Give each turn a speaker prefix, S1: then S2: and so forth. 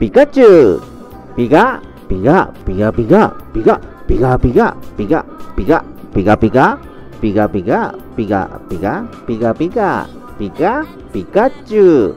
S1: Pikachu Pika Pika Pika Pika Pika Pika Pika Pika Pika Pika Pika Pika Pika Pika Pika Pika Pika Pika Pikachu